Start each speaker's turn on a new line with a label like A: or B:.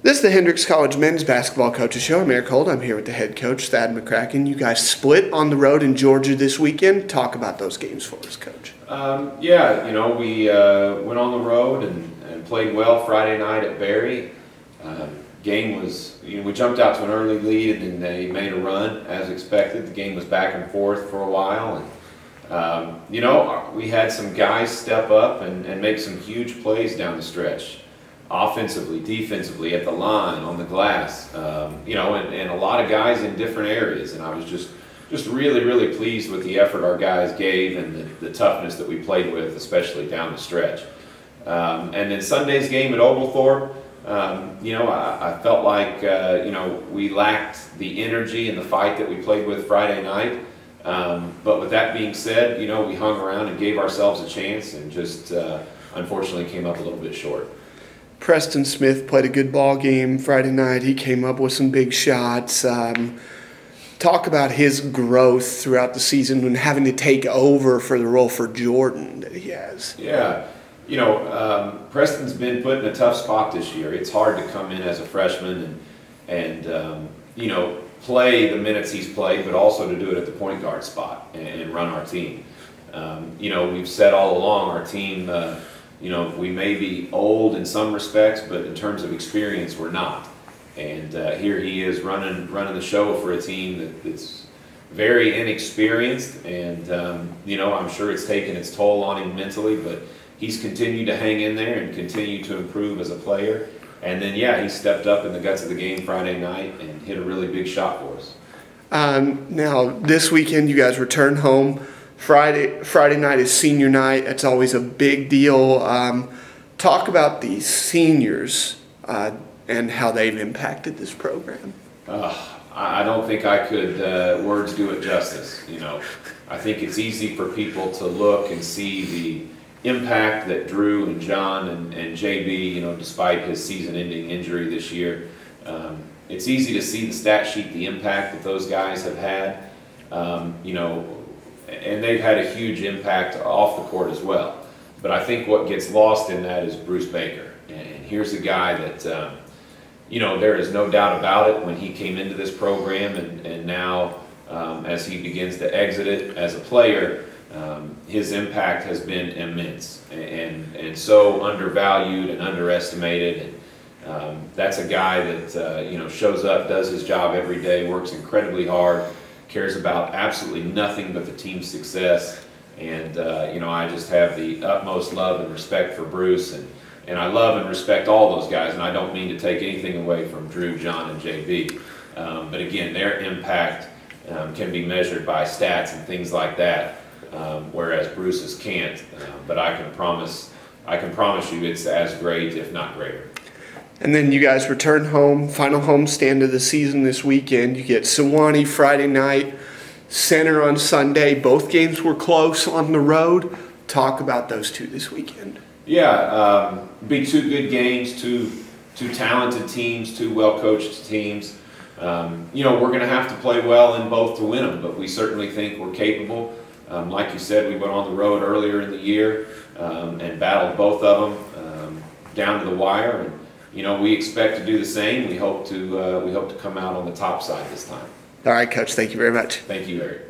A: This is the Hendrix College Men's Basketball Coaches Show. I'm Eric Holt. I'm here with the head coach, Thad McCracken. You guys split on the road in Georgia this weekend. Talk about those games for us, Coach.
B: Um, yeah, you know, we uh, went on the road and, and, played well Friday night at Berry. Um, game was, you know, we jumped out to an early lead and then they made a run as expected. The game was back and forth for a while. And, um, you know, we had some guys step up and, and make some huge plays down the stretch offensively, defensively, at the line, on the glass, um, you know, and, and a lot of guys in different areas. And I was just just really, really pleased with the effort our guys gave and the, the toughness that we played with, especially down the stretch. Um, and then Sunday's game at Oglethorpe, um, you know, I, I felt like, uh, you know, we lacked the energy and the fight that we played with Friday night. Um, but with that being said, you know, we hung around and gave ourselves a chance and just uh, unfortunately came up a little bit short.
A: Preston Smith played a good ball game Friday night. He came up with some big shots. Um, talk about his growth throughout the season and having to take over for the role for Jordan that he has.
B: Yeah, you know, um, Preston's been put in a tough spot this year. It's hard to come in as a freshman and and um, you know play the minutes he's played, but also to do it at the point guard spot and, and run our team. Um, you know, we've said all along our team. Uh, you know, we may be old in some respects, but in terms of experience, we're not. And uh, here he is running running the show for a team that, that's very inexperienced, and um, you know, I'm sure it's taken its toll on him mentally, but he's continued to hang in there and continue to improve as a player. And then, yeah, he stepped up in the guts of the game Friday night and hit a really big shot for us.
A: Um, now, this weekend, you guys return home. Friday Friday night is senior night. It's always a big deal. Um, talk about the seniors uh, and how they've impacted this program.
B: Uh, I don't think I could uh, words do it justice. You know, I think it's easy for people to look and see the impact that Drew and John and, and JB, you know, despite his season-ending injury this year, um, it's easy to see the stat sheet, the impact that those guys have had. Um, you know, and they've had a huge impact off the court as well. But I think what gets lost in that is Bruce Baker. And here's a guy that, um, you know, there is no doubt about it when he came into this program and, and now um, as he begins to exit it as a player, um, his impact has been immense and, and so undervalued and underestimated. And, um, that's a guy that, uh, you know, shows up, does his job every day, works incredibly hard, cares about absolutely nothing but the team's success. And, uh, you know, I just have the utmost love and respect for Bruce. And, and I love and respect all those guys. And I don't mean to take anything away from Drew, John, and JB. Um, but again, their impact um, can be measured by stats and things like that, um, whereas Bruce's can't. Uh, but I can promise, I can promise you, it's as great, if not greater.
A: And then you guys return home, final home stand of the season this weekend. You get Sewanee Friday night, Centre on Sunday. Both games were close on the road. Talk about those two this weekend.
B: Yeah, um, be two good games, two two talented teams, two well coached teams. Um, you know, we're going to have to play well in both to win them, but we certainly think we're capable. Um, like you said, we went on the road earlier in the year um, and battled both of them um, down to the wire. And, you know, we expect to do the same. We hope to uh, we hope to come out on the top side this time.
A: All right, coach. Thank you very much.
B: Thank you, Eric.